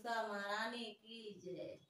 मनसा महारानी की जय।